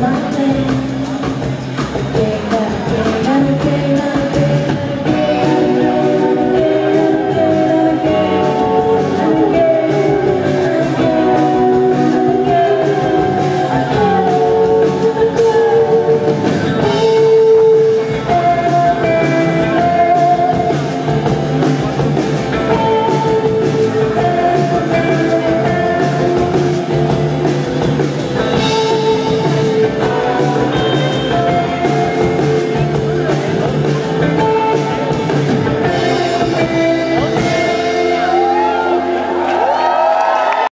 待って